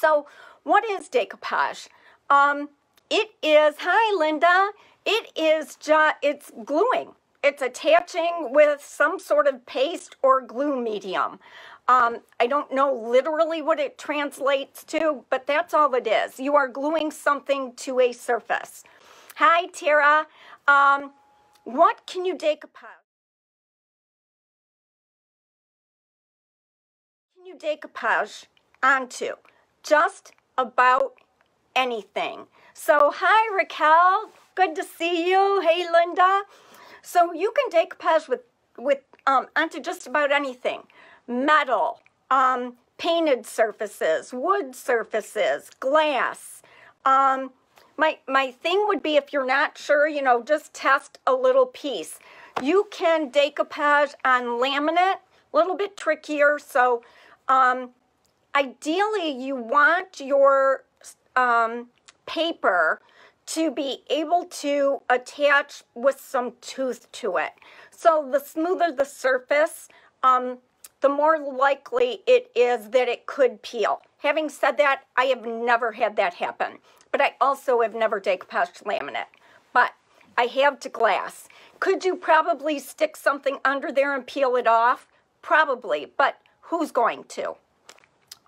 So, what is decoupage? Um, it is, hi Linda, it is just, it's gluing. It's attaching with some sort of paste or glue medium. Um, I don't know literally what it translates to, but that's all it is. You are gluing something to a surface. Hi, Tara. Um, what can you decoupage? Can you decoupage onto? Just about anything. So, hi, Raquel. Good to see you. Hey, Linda. So you can take decoupage with with um, onto just about anything: metal, um, painted surfaces, wood surfaces, glass. Um, my my thing would be if you're not sure, you know, just test a little piece. You can decoupage on laminate, a little bit trickier. So, um, ideally, you want your um, paper to be able to attach with some tooth to it. So the smoother the surface, um, the more likely it is that it could peel. Having said that, I have never had that happen, but I also have never decoupaged laminate. But I have to glass. Could you probably stick something under there and peel it off? Probably, but who's going to?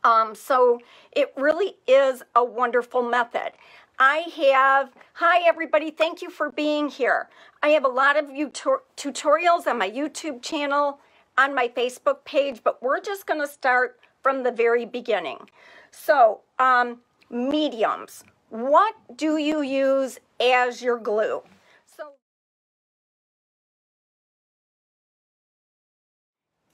Um, so it really is a wonderful method. I have, hi everybody, thank you for being here. I have a lot of tutorials on my YouTube channel, on my Facebook page, but we're just going to start from the very beginning. So, um, mediums. What do you use as your glue? So,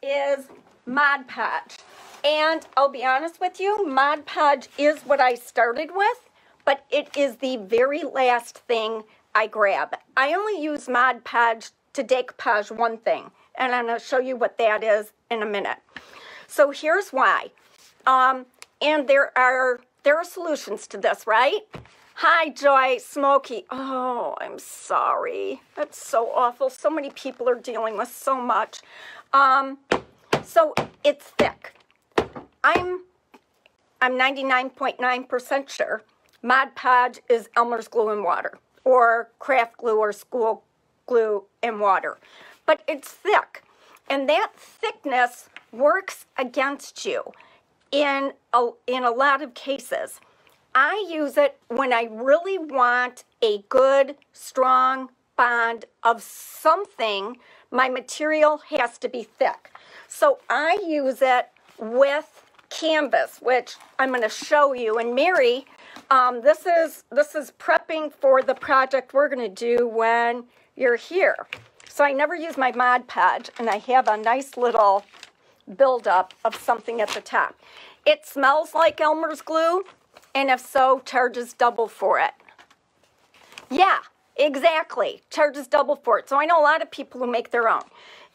is Mod Podge. And I'll be honest with you, Mod Podge is what I started with, but it is the very last thing I grab. I only use Mod Podge to decoupage one thing, and I'm going to show you what that is in a minute. So here's why. Um, and there are there are solutions to this, right? Hi, Joy, Smoky. Oh, I'm sorry. That's so awful. So many people are dealing with so much. Um, so it's thick. I'm I'm 99.9% sure Mod Podge is Elmer's glue and water, or craft glue or school glue and water. But it's thick, and that thickness works against you in a, in a lot of cases. I use it when I really want a good, strong bond of something. My material has to be thick. So I use it with canvas, which I'm going to show you. And Mary, um, this is this is prepping for the project we're going to do when you're here. So I never use my Mod Podge, and I have a nice little buildup of something at the top. It smells like Elmer's glue, and if so, charges double for it. Yeah, exactly. Charges double for it. So I know a lot of people who make their own.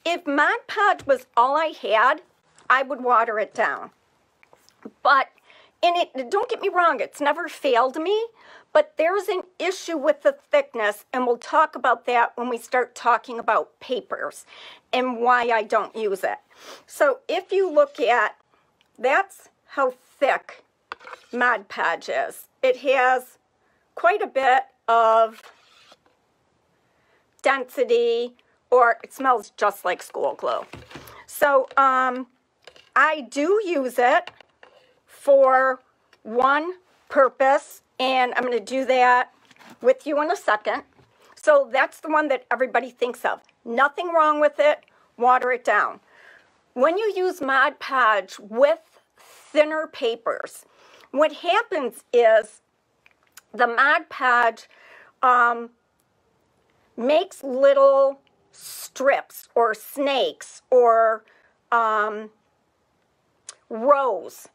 If Mod Podge was all I had, I would water it down. But, and it, don't get me wrong, it's never failed me, but there's an issue with the thickness, and we'll talk about that when we start talking about papers and why I don't use it. So if you look at, that's how thick Mod Podge is. It has quite a bit of density, or it smells just like school glue. So um, I do use it for one purpose, and I'm going to do that with you in a second. So that's the one that everybody thinks of. Nothing wrong with it. Water it down. When you use Mod Podge with thinner papers, what happens is the Mod Podge um, makes little strips or snakes or um, rows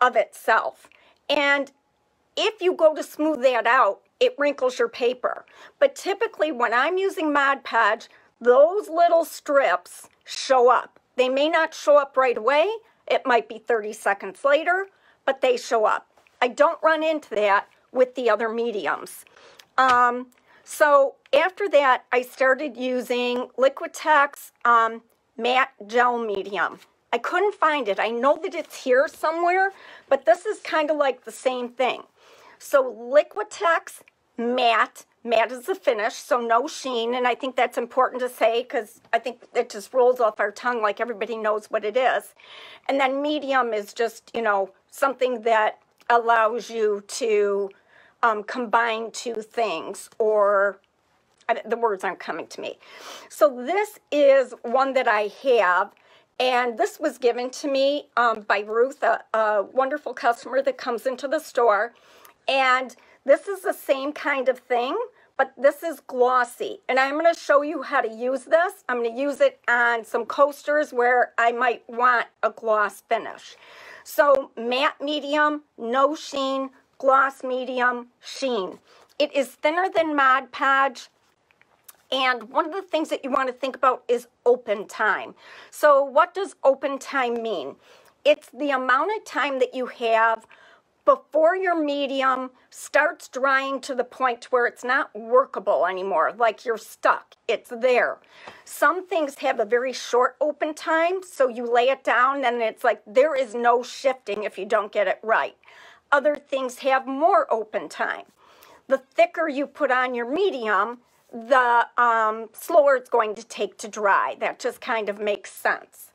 of itself. And if you go to smooth that out, it wrinkles your paper. But typically, when I'm using Mod Podge, those little strips show up. They may not show up right away, it might be 30 seconds later, but they show up. I don't run into that with the other mediums. Um, so after that, I started using Liquitex um, matte gel medium. I couldn't find it. I know that it's here somewhere, but this is kind of like the same thing. So Liquitex matte, matte is the finish, so no sheen, and I think that's important to say because I think it just rolls off our tongue like everybody knows what it is. And then medium is just, you know, something that allows you to um, combine two things or the words aren't coming to me. So this is one that I have, and this was given to me um, by Ruth, a, a wonderful customer that comes into the store. And this is the same kind of thing, but this is glossy. And I'm going to show you how to use this. I'm going to use it on some coasters where I might want a gloss finish. So matte medium, no sheen, gloss medium, sheen. It is thinner than Mod Podge. And one of the things that you want to think about is open time. So what does open time mean? It's the amount of time that you have before your medium starts drying to the point where it's not workable anymore, like you're stuck. It's there. Some things have a very short open time, so you lay it down and it's like there is no shifting if you don't get it right. Other things have more open time. The thicker you put on your medium, the um, slower it's going to take to dry. That just kind of makes sense.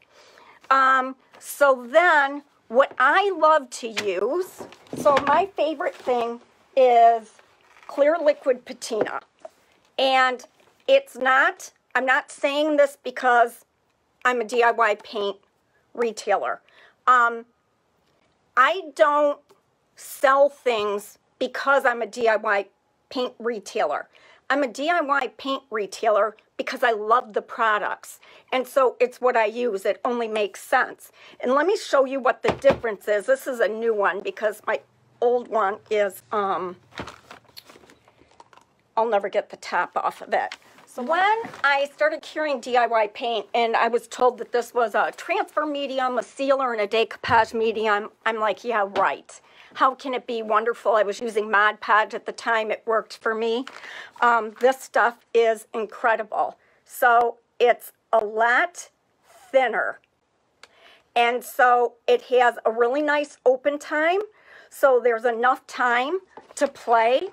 Um, so then what I love to use, so my favorite thing is clear liquid patina. And it's not, I'm not saying this because I'm a DIY paint retailer. Um, I don't sell things because I'm a DIY paint retailer. I'm a DIY paint retailer because I love the products. And so it's what I use. It only makes sense. And let me show you what the difference is. This is a new one because my old one is, um, I'll never get the top off of it. So when I started curing DIY paint and I was told that this was a transfer medium, a sealer, and a decoupage medium, I'm like, yeah, right. How can it be wonderful? I was using Mod Podge at the time. It worked for me. Um, this stuff is incredible. So it's a lot thinner. And so it has a really nice open time. So there's enough time to play.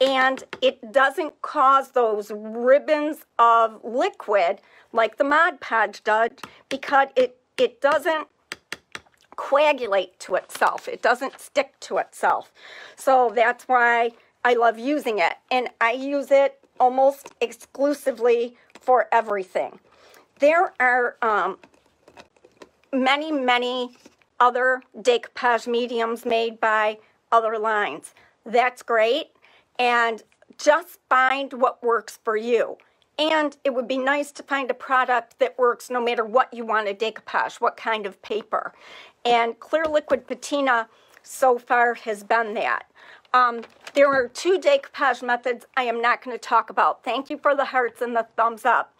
And it doesn't cause those ribbons of liquid like the Mod Podge does because it, it doesn't coagulate to itself. It doesn't stick to itself. So that's why I love using it. And I use it almost exclusively for everything. There are um, many, many other decoupage mediums made by other lines. That's great. And just find what works for you. And it would be nice to find a product that works no matter what you want to decoupage, what kind of paper. And clear liquid patina so far has been that. Um, there are two decoupage methods I am not going to talk about. Thank you for the hearts and the thumbs up.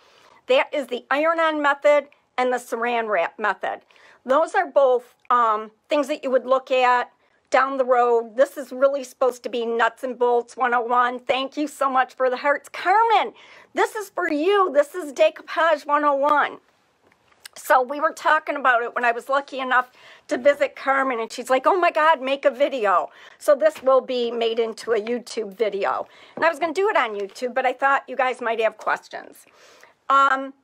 That is the iron-on method and the saran wrap method. Those are both um, things that you would look at down the road. This is really supposed to be nuts and bolts 101. Thank you so much for the hearts. Carmen, this is for you. This is Decoupage 101. So we were talking about it when I was lucky enough to visit Carmen, and she's like, oh my God, make a video. So this will be made into a YouTube video. And I was going to do it on YouTube, but I thought you guys might have questions. Um,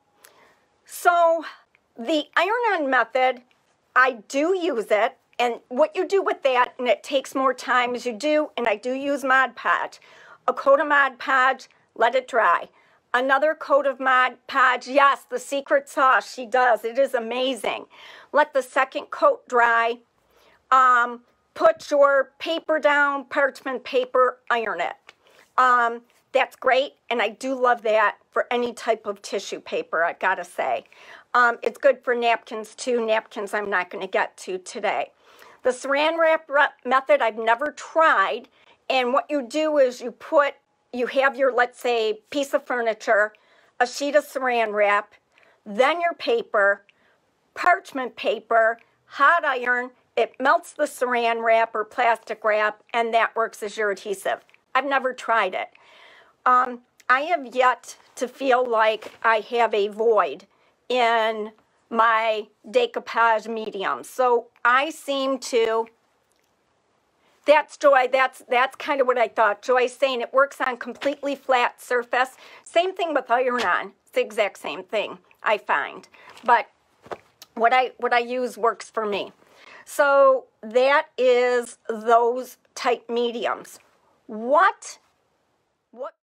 so the iron-on method, I do use it and what you do with that, and it takes more time, is you do, and I do use Mod Podge, a coat of Mod Podge, let it dry. Another coat of Mod Podge, yes, the secret sauce, she does. It is amazing. Let the second coat dry. Um, put your paper down, parchment paper, iron it. Um, that's great, and I do love that for any type of tissue paper, I gotta say. Um, it's good for napkins too. Napkins I'm not gonna get to today. The saran wrap method I've never tried. And what you do is you put, you have your, let's say, piece of furniture, a sheet of saran wrap, then your paper, parchment paper, hot iron, it melts the saran wrap or plastic wrap, and that works as your adhesive. I've never tried it. Um, I have yet to feel like I have a void in my decoupage medium. So I seem to, that's Joy, that's, that's kind of what I thought. Joy saying it works on completely flat surface. Same thing with iron on. It's the exact same thing, I find. But what I, what I use works for me. So that is those type mediums. What, what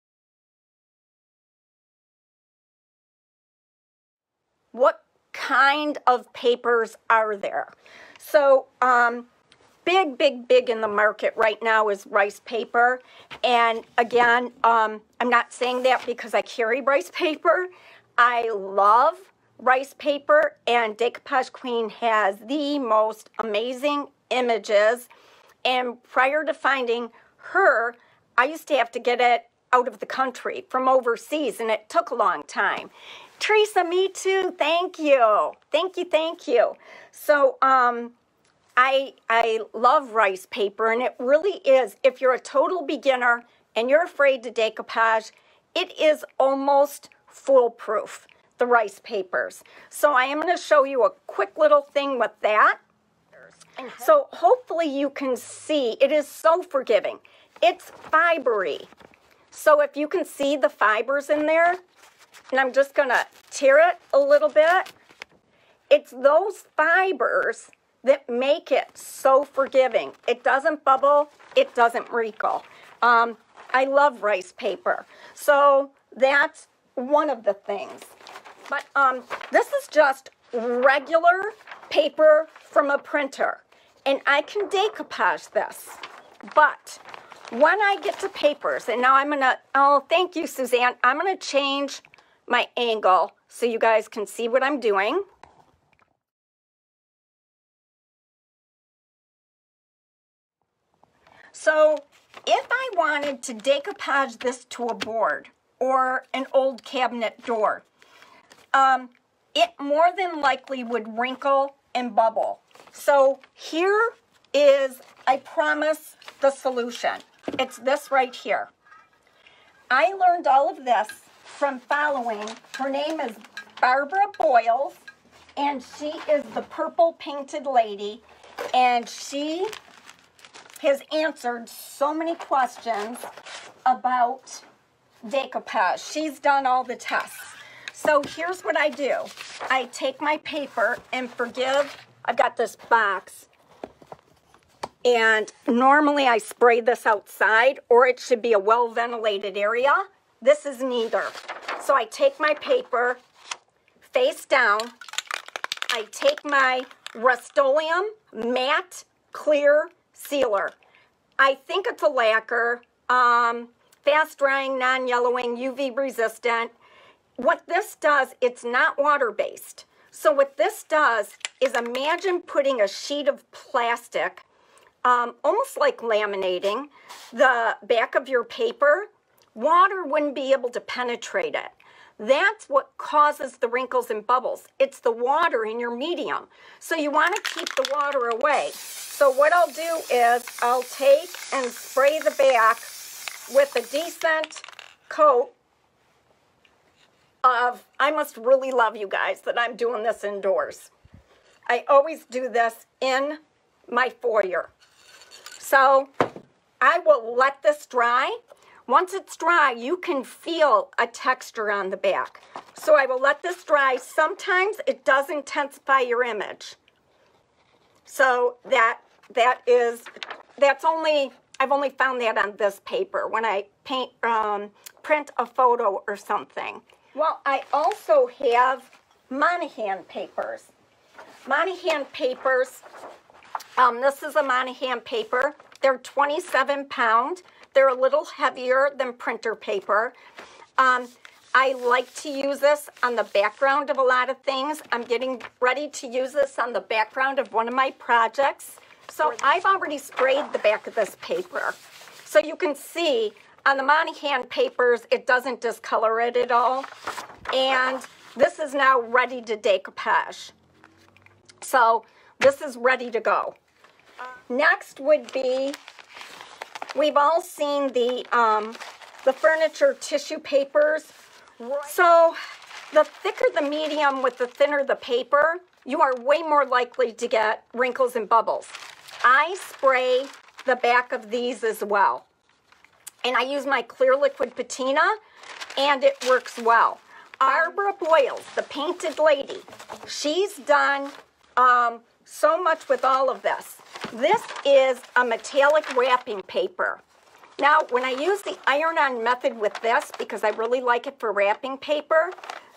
what kind of papers are there? So, um, big, big, big in the market right now is rice paper. And again, um, I'm not saying that because I carry rice paper. I love rice paper, and Decoupage Queen has the most amazing images. And prior to finding her, I used to have to get it out of the country from overseas, and it took a long time. Teresa, me too. Thank you. Thank you. Thank you. So, um, I I love rice paper, and it really is. If you're a total beginner and you're afraid to decoupage, it is almost foolproof. The rice papers. So I am going to show you a quick little thing with that. Uh-huh. So hopefully you can see it is so forgiving. It's fibery. So if you can see the fibers in there, and I'm just going to tear it a little bit, it's those fibers that make it so forgiving. It doesn't bubble, it doesn't wrinkle. Um, I love rice paper. So that's one of the things. But um, this is just regular paper from a printer. And I can decoupage this. But when I get to papers, and now I'm gonna, oh, thank you, Suzanne. I'm gonna change my angle so you guys can see what I'm doing. So if I wanted to decoupage this to a board or an old cabinet door, um, it more than likely would wrinkle and bubble. So here is, I promise, the solution. It's this right here. I learned all of this from following, her name is Barbara Boyles, and she is the purple painted lady, and she has answered so many questions about decoupage. She's done all the tests. So here's what I do. I take my paper and forgive, I've got this box. And normally I spray this outside or it should be a well ventilated area. This is neither. So I take my paper face down. I take my Rust-Oleum matte clear sealer. I think it's a lacquer, um, fast drying, non-yellowing, UV resistant. What this does, it's not water-based. So what this does is imagine putting a sheet of plastic, um, almost like laminating, the back of your paper. Water wouldn't be able to penetrate it. That's what causes the wrinkles and bubbles. It's the water in your medium. So you want to keep the water away. So what I'll do is I'll take and spray the back with a decent coat of, I must really love you guys that I'm doing this indoors. I always do this in my foyer. So I will let this dry. Once it's dry, you can feel a texture on the back. So I will let this dry. Sometimes it does intensify your image. So that that is, that's only, I've only found that on this paper when I paint, um, print a photo or something. Well, I also have Monahan papers. Monahan papers, um, this is a Monahan paper. They're 27 pound. They're a little heavier than printer paper. Um, I like to use this on the background of a lot of things. I'm getting ready to use this on the background of one of my projects. So I've already sprayed the back of this paper. So you can see on the Monahan papers, it doesn't discolor it at all. And this is now ready to decoupage. So this is ready to go. Next would be, we've all seen the, um, the furniture tissue papers. So the thicker the medium with the thinner the paper, you are way more likely to get wrinkles and bubbles. I spray the back of these as well. And I use my clear liquid patina and it works well. Barbara Boyles, the painted lady, she's done um, so much with all of this. This is a metallic wrapping paper. Now, when I use the iron-on method with this, because I really like it for wrapping paper,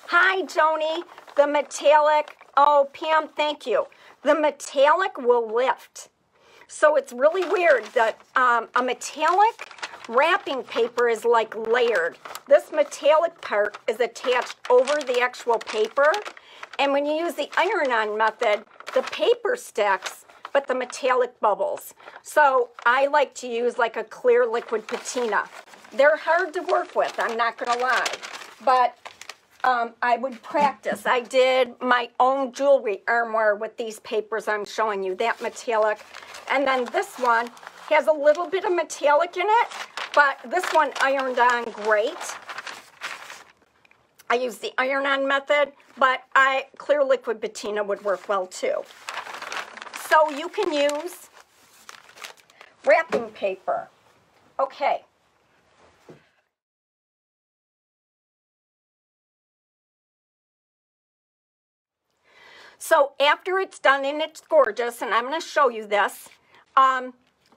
hi, Joni, the metallic, oh, Pam, thank you. The metallic will lift. So it's really weird that um, a metallic wrapping paper is like layered. This metallic part is attached over the actual paper. And when you use the iron-on method, the paper sticks, but the metallic bubbles. So I like to use like a clear liquid patina. They're hard to work with, I'm not gonna lie. But um, I would practice. I did my own jewelry armoire with these papers I'm showing you, that metallic. And then this one has a little bit of metallic in it, but this one ironed on great. I use the iron-on method, but I clear liquid patina would work well too. So you can use wrapping paper. Okay. So after it's done and it's gorgeous, and I'm going to show you this, um,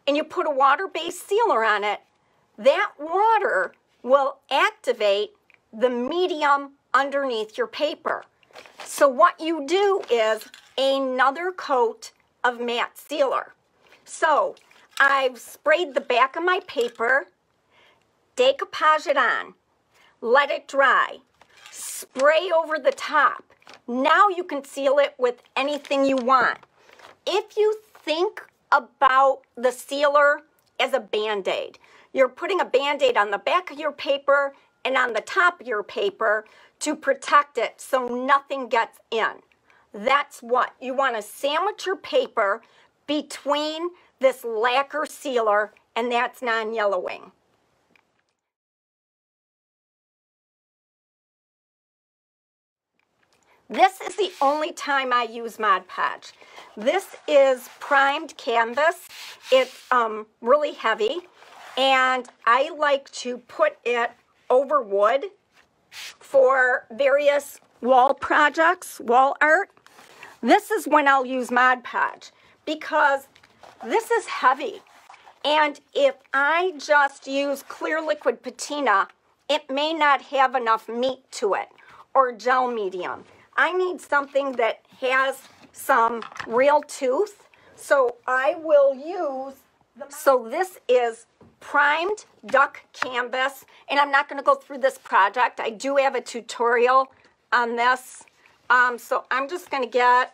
and you put a water-based sealer on it, that water will activate the medium underneath your paper. So what you do is another coat of matte sealer. So I've sprayed the back of my paper, decoupage it on, let it dry, spray over the top. Now you can seal it with anything you want. If you think about the sealer as a band-aid, you're putting a band-aid on the back of your paper and on the top of your paper to protect it so nothing gets in. That's what you want to sandwich your paper between this lacquer sealer and that's non-yellowing. This is the only time I use Mod Podge. This is primed canvas. It's um, really heavy and I like to put it over wood for various wall projects, wall art. This is when I'll use Mod Podge because this is heavy. And if I just use clear liquid patina, it may not have enough meat to it or gel medium. I need something that has some real tooth. So I will use, so this is primed duck canvas, and I'm not going to go through this project. I do have a tutorial on this. Um, so I'm just going to get,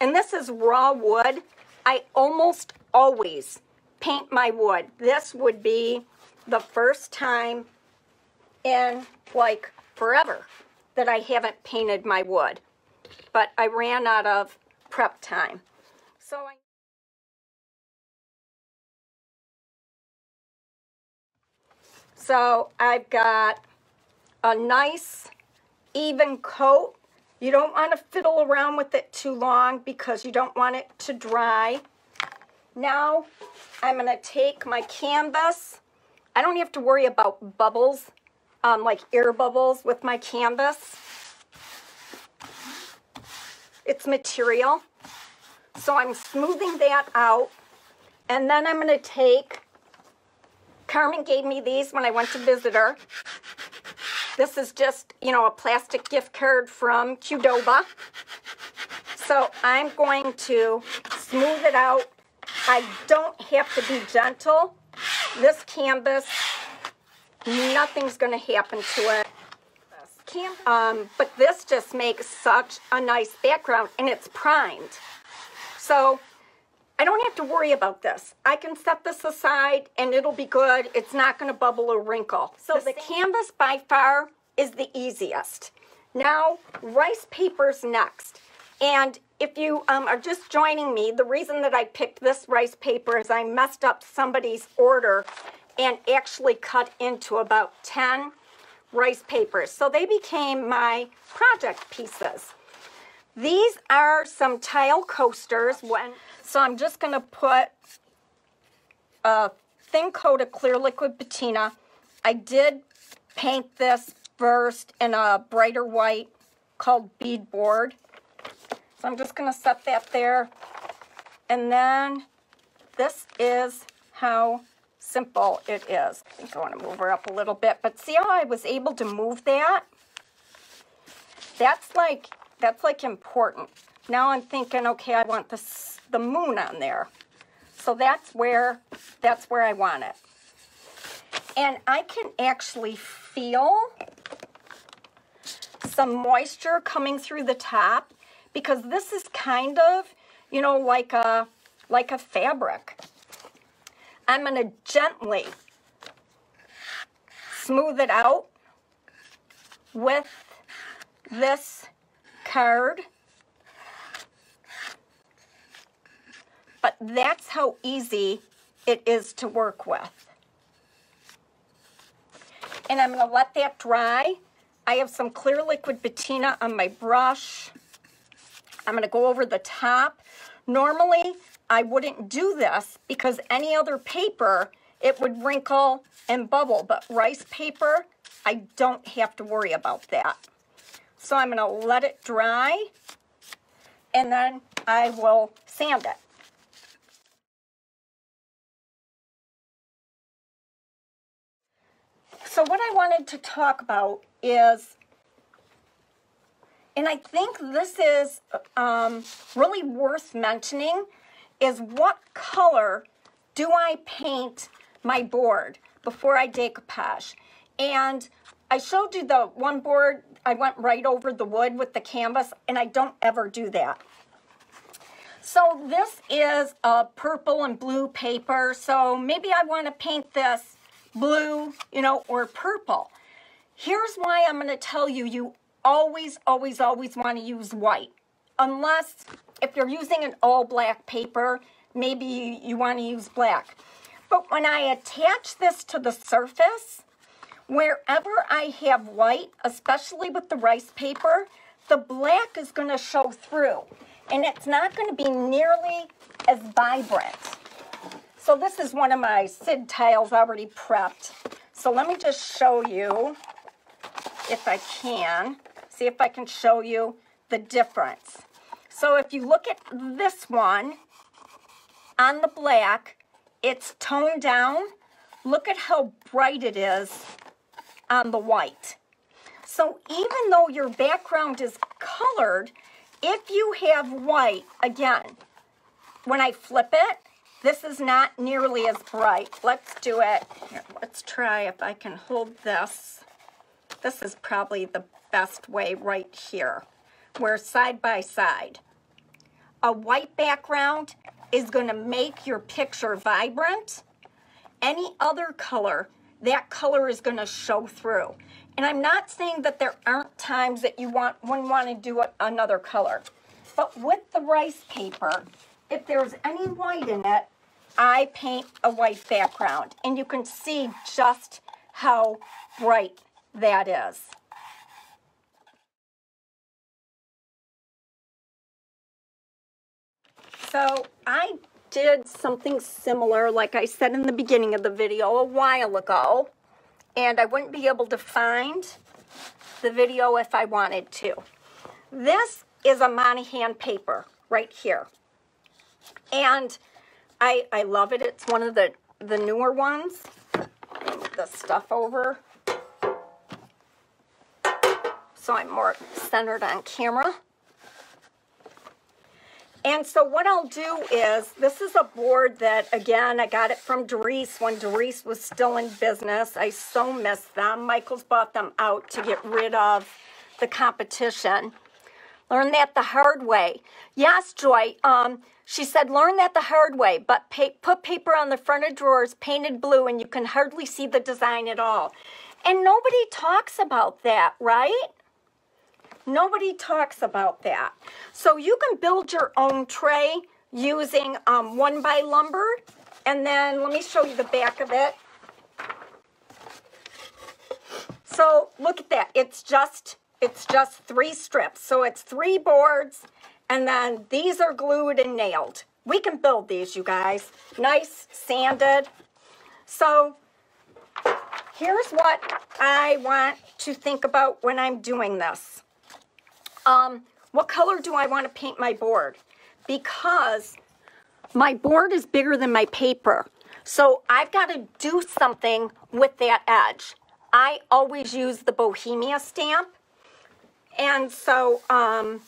and this is raw wood. I almost always paint my wood. This would be the first time in like forever that I haven't painted my wood. But I ran out of prep time. So I So I've got a nice even coat. You don't want to fiddle around with it too long because you don't want it to dry. Now I'm going to take my canvas. I don't have to worry about bubbles, um, like air bubbles with my canvas. It's material. So I'm smoothing that out. And then I'm going to take Carmen gave me these when I went to visit her. This is just, you know, a plastic gift card from Qdoba. So I'm going to smooth it out. I don't have to be gentle. This canvas, nothing's going to happen to it. Um, but this just makes such a nice background, and it's primed. So I don't have to worry about this. I can set this aside and it'll be good. It's not going to bubble or wrinkle. So the, the canvas by far is the easiest. Now, rice paper's next. And if you um, are just joining me, the reason that I picked this rice paper is I messed up somebody's order and actually cut into about 10 rice papers. So they became my project pieces. These are some tile coasters. When So I'm just going to put a thin coat of clear liquid patina. I did paint this first in a brighter white called beadboard. So I'm just going to set that there. And then this is how simple it is. I think I want to move her up a little bit, but see how I was able to move that? That's like, that's like important. Now I'm thinking, okay, I want this, the moon on there. So that's where, that's where I want it. And I can actually feel some moisture coming through the top because this is kind of, you know, like a, like a fabric. I'm going to gently smooth it out with this card. But that's how easy it is to work with. And I'm going to let that dry. I have some clear liquid patina on my brush. I'm going to go over the top. Normally, I wouldn't do this because any other paper, it would wrinkle and bubble. But rice paper, I don't have to worry about that. So I'm going to let it dry and then I will sand it. So what I wanted to talk about is, and I think this is um, really worth mentioning, is what color do I paint my board before I decoupage? And I showed you the one board, I went right over the wood with the canvas, and I don't ever do that. So this is a purple and blue paper, so maybe I want to paint this blue, you know, or purple. Here's why I'm going to tell you, you always, always, always want to use white. Unless if you're using an all black paper, maybe you want to use black. But when I attach this to the surface, wherever I have white, especially with the rice paper, the black is going to show through. And it's not going to be nearly as vibrant. So this is one of my SID tiles already prepped. So let me just show you, if I can, see if I can show you the difference. So if you look at this one, on the black, it's toned down. Look at how bright it is on the white. So even though your background is colored, if you have white, again, when I flip it, this is not nearly as bright. Let's do it. Here, let's try if I can hold this. This is probably the best way right here. We're side by side. A white background is going to make your picture vibrant. Any other color, that color is going to show through. And I'm not saying that there aren't times that you want one want to do another color. But with the rice paper, if there's any white in it, I paint a white background. And you can see just how bright that is. So I did something similar, like I said in the beginning of the video, a while ago. And I wouldn't be able to find the video if I wanted to. This is a Monahan paper right here. And I, I love it. It's one of the, the newer ones. The stuff over. So I'm more centered on camera. And so what I'll do is, this is a board that, again, I got it from Darice when Darice was still in business. I so miss them. Michael's bought them out to get rid of the competition. Learn that the hard way. Yes, Joy. Um, she said, learn that the hard way, but put paper on the front of drawers painted blue and you can hardly see the design at all. And nobody talks about that, right? Nobody talks about that. So you can build your own tray using um, one by lumber. And then let me show you the back of it. So look at that. It's just it's just three strips. So it's three boards and then these are glued and nailed. We can build these, you guys. Nice, sanded. So here's what I want to think about when I'm doing this. Um, what color do I want to paint my board? Because my board is bigger than my paper. So I've got to do something with that edge. I always use the Bohemia stamp. And so um,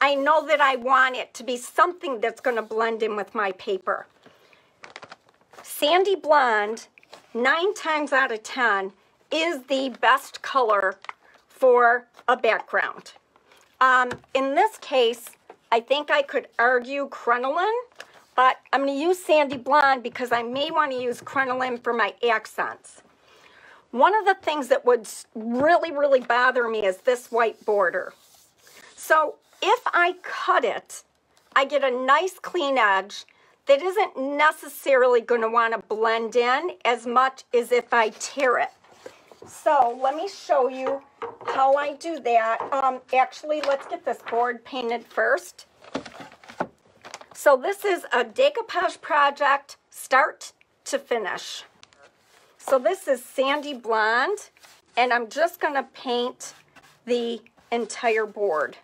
I know that I want it to be something that's going to blend in with my paper. Sandy Blonde, nine times out of 10, is the best color for a background. Um, in this case, I think I could argue crinoline, but I'm going to use Sandy Blonde because I may want to use crinoline for my accents. One of the things that would really, really bother me is this white border. So if I cut it, I get a nice clean edge that isn't necessarily going to want to blend in as much as if I tear it. So let me show you how I do that. Um, actually, let's get this board painted first. So this is a decoupage project, start to finish. So this is Sandy Blonde, and I'm just going to paint the entire board.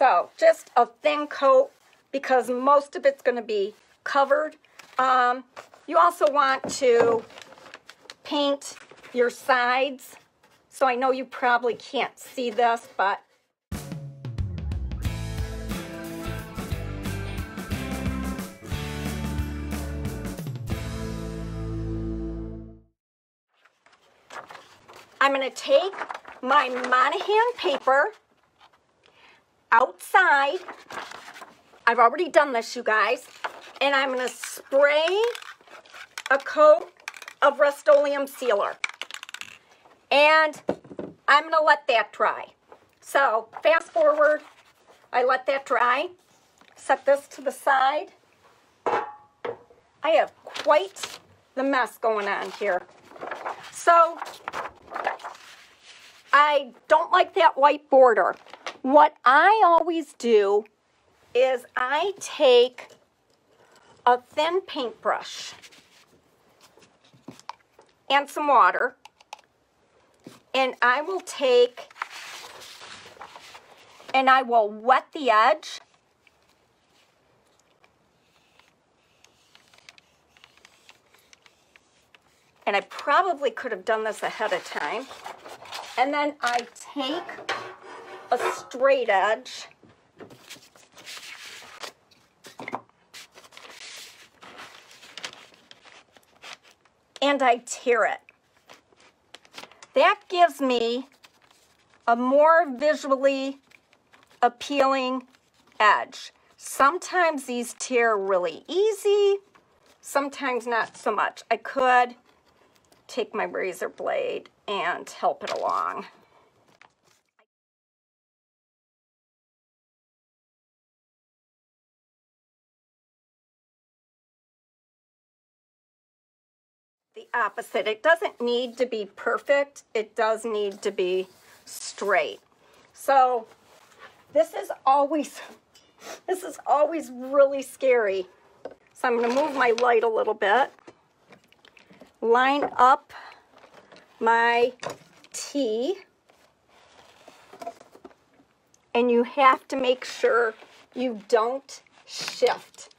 So just a thin coat because most of it's going to be covered. Um, you also want to paint your sides. So I know you probably can't see this, but I'm going to take my Monahan paper outside. I've already done this, you guys. And I'm going to spray a coat of Rust-Oleum Sealer. And I'm going to let that dry. So fast forward, I let that dry. Set this to the side. I have quite the mess going on here. So I don't like that white border. What I always do is I take a thin paintbrush and some water and I will take and I will wet the edge. And I probably could have done this ahead of time. And then I take a straight edge. And I tear it. That gives me a more visually appealing edge. Sometimes these tear really easy, sometimes not so much. I could take my razor blade and help it along. The opposite. It doesn't need to be perfect. It does need to be straight. So this is always, this is always really scary. So I'm going to move my light a little bit. Line up my T. And you have to make sure you don't shift.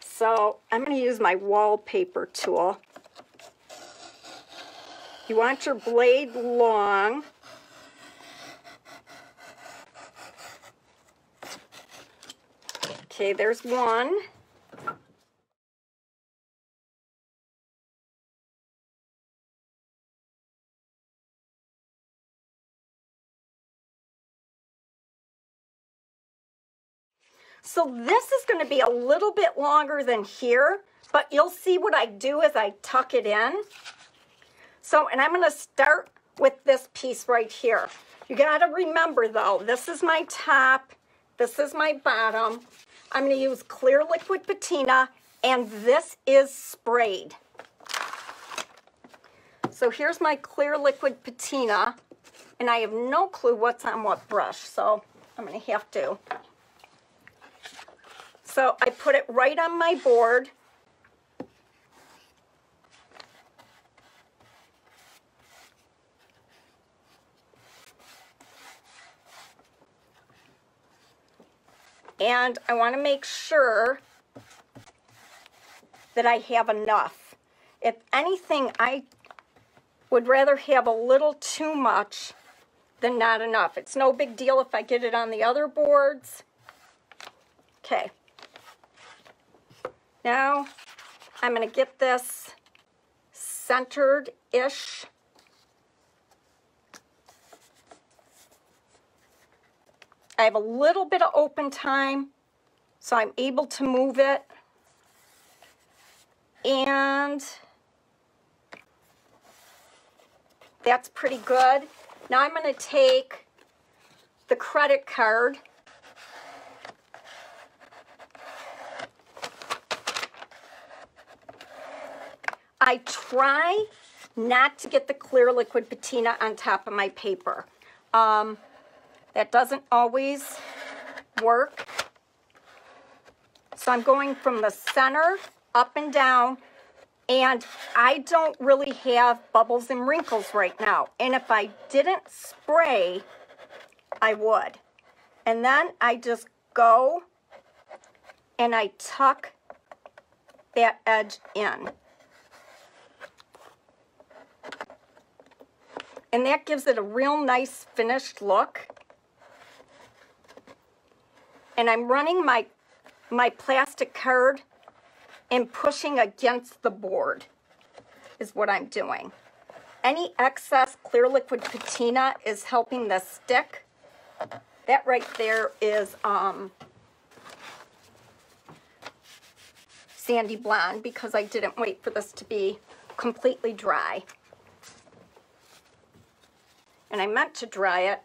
So I'm going to use my wallpaper tool. You want your blade long. Okay, there's one. So this is going to be a little bit longer than here, but you'll see what I do as I tuck it in. So, and I'm going to start with this piece right here. You gotta remember though, this is my top, this is my bottom. I'm gonna use clear liquid patina and this is sprayed. So here's my clear liquid patina and I have no clue what's on what brush, so I'm gonna have to. So I put it right on my board. And I wanna make sure that I have enough. If anything, I would rather have a little too much than not enough. It's no big deal if I get it on the other boards. Okay. Now I'm going to get this centered-ish. I have a little bit of open time, so I'm able to move it. And that's pretty good. Now I'm going to take the credit card I try not to get the clear liquid patina on top of my paper. Um, that doesn't always work. So I'm going from the center up and down and I don't really have bubbles and wrinkles right now. And if I didn't spray, I would. And then I just go and I tuck that edge in. And that gives it a real nice finished look. And I'm running my, my plastic card and pushing against the board is what I'm doing. Any excess clear liquid patina is helping the stick. That right there is um, sandy blonde because I didn't wait for this to be completely dry and I meant to dry it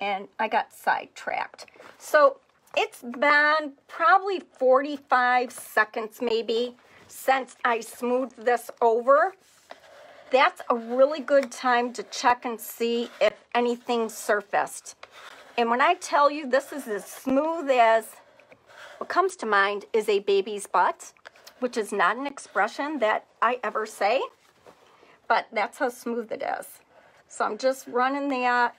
and I got sidetracked. So it's been probably 45 seconds maybe since I smoothed this over. That's a really good time to check and see if anything surfaced. And when I tell you this is as smooth as, what comes to mind is a baby's butt, which is not an expression that I ever say, but that's how smooth it is. So I'm just running that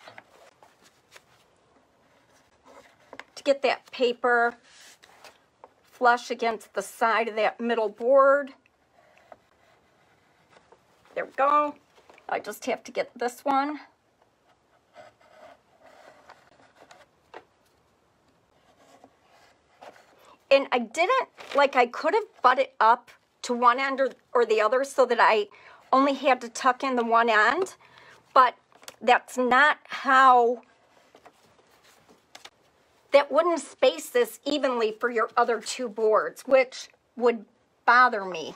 to get that paper flush against the side of that middle board. There we go. I just have to get this one. And I didn't, like I could have butt it up to one end or, or the other so that I only had to tuck in the one end but that's not how, that wouldn't space this evenly for your other two boards, which would bother me.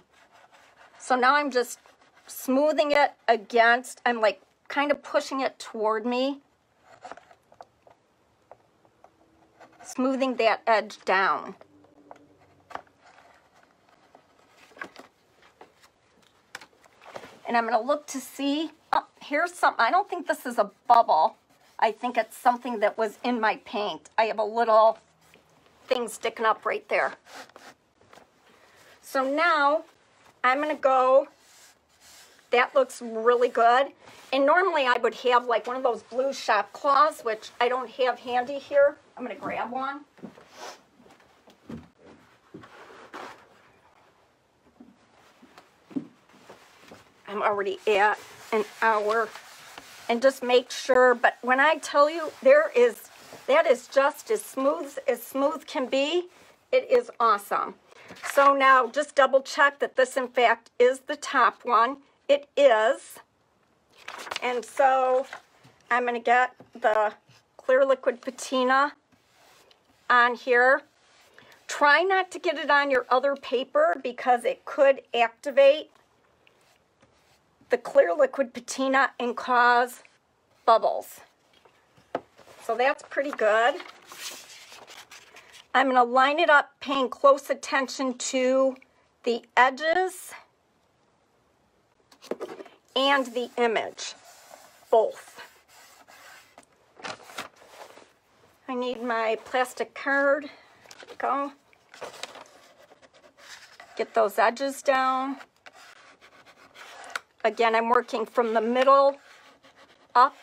So now I'm just smoothing it against, I'm like kind of pushing it toward me. Smoothing that edge down. And I'm going to look to see Oh, here's something, I don't think this is a bubble. I think it's something that was in my paint. I have a little thing sticking up right there. So now I'm gonna go, that looks really good. And normally I would have like one of those blue shop cloths, which I don't have handy here. I'm gonna grab one. I'm already at an hour and just make sure. But when I tell you there is, that is just as smooth as smooth can be. It is awesome. So now just double check that this in fact is the top one. It is. And so I'm going to get the clear liquid patina on here. Try not to get it on your other paper because it could activate the clear liquid patina and cause bubbles. So that's pretty good. I'm going to line it up paying close attention to the edges and the image, both. I need my plastic card. Go. Get those edges down. Again, I'm working from the middle up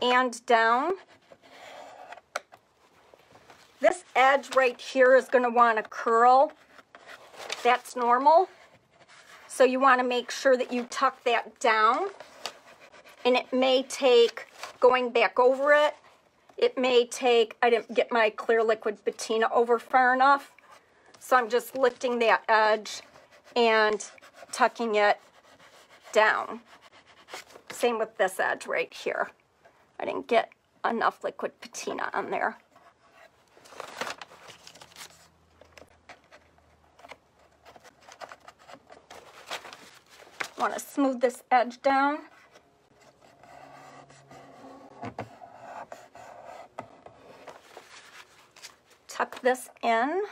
and down. This edge right here is going to want to curl. That's normal. So you want to make sure that you tuck that down. And it may take, going back over it, it may take, I didn't get my clear liquid patina over far enough. So I'm just lifting that edge and tucking it down. Same with this edge right here. I didn't get enough liquid patina on there. Want to smooth this edge down. Tuck this in.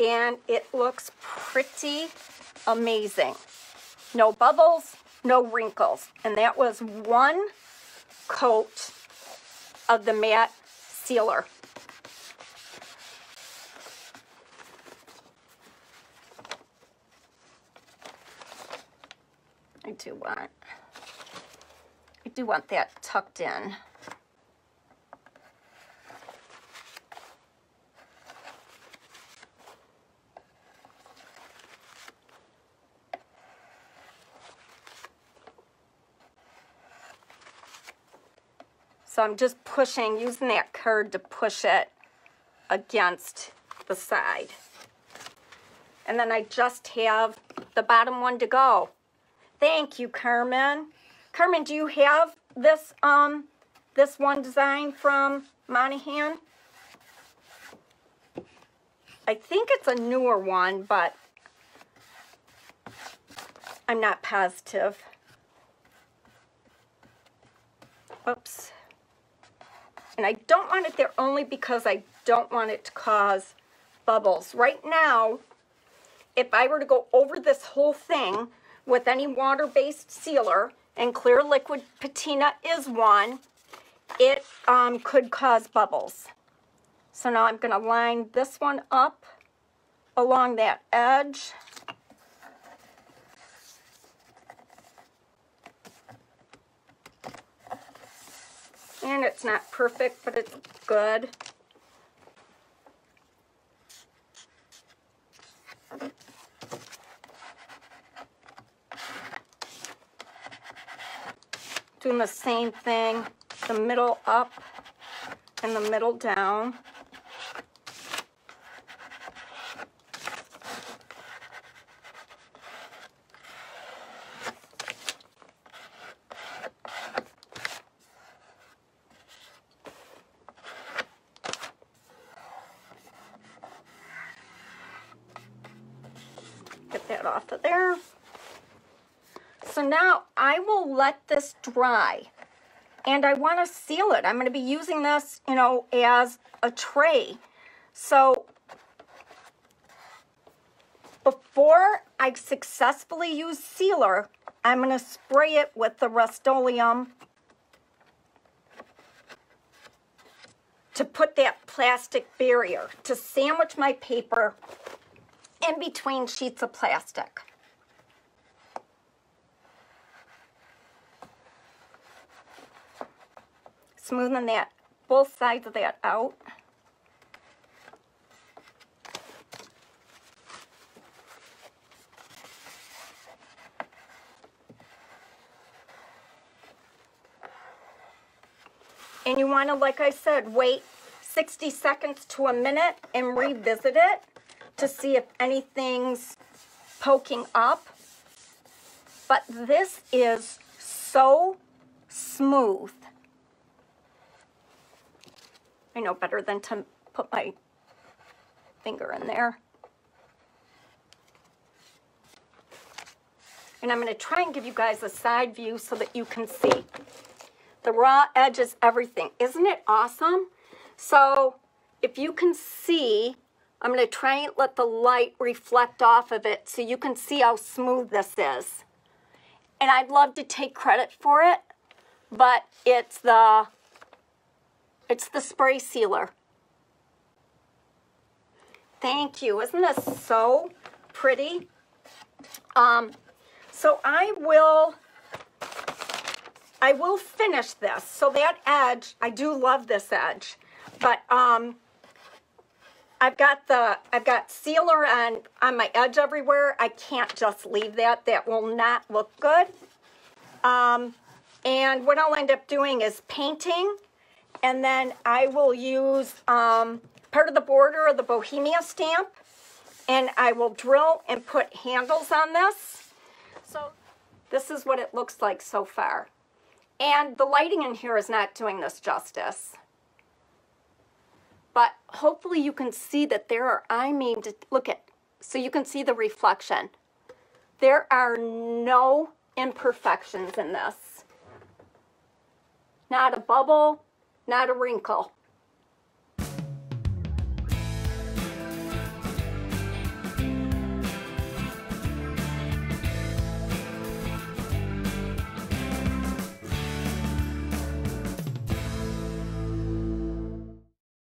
And it looks pretty amazing. No bubbles, no wrinkles. And that was one coat of the matte sealer. I do want, I do want that tucked in. So I'm just pushing, using that card to push it against the side. And then I just have the bottom one to go. Thank you, Carmen. Carmen, do you have this um this one design from Monahan? I think it's a newer one, but I'm not positive. Oops. And I don't want it there only because I don't want it to cause bubbles. Right now, if I were to go over this whole thing with any water-based sealer, and clear liquid patina is one, it um, could cause bubbles. So now I'm going to line this one up along that edge. And it's not perfect, but it's good. Doing the same thing, the middle up and the middle down. let this dry and I want to seal it. I'm going to be using this, you know, as a tray. So before I successfully use sealer, I'm going to spray it with the Rust-Oleum to put that plastic barrier, to sandwich my paper in between sheets of plastic. Smoothing that, both sides of that out. And you want to, like I said, wait 60 seconds to a minute and revisit it to see if anything's poking up. but this is so smooth. I know better than to put my finger in there. And I'm going to try and give you guys a side view so that you can see. The raw edge is everything. Isn't it awesome? So if you can see, I'm going to try and let the light reflect off of it so you can see how smooth this is. And I'd love to take credit for it, but it's the it's the spray sealer. Thank you. Isn't this so pretty? Um, so I will, I will finish this. So that edge, I do love this edge, but um, I've got the, I've got sealer on, on my edge everywhere. I can't just leave that. That will not look good. Um, and what I'll end up doing is painting and then I will use um, part of the border of the Bohemia stamp and I will drill and put handles on this. So this is what it looks like so far. And the lighting in here is not doing this justice. But hopefully you can see that there are, I mean, look at, so you can see the reflection. There are no imperfections in this. Not a bubble, not a wrinkle.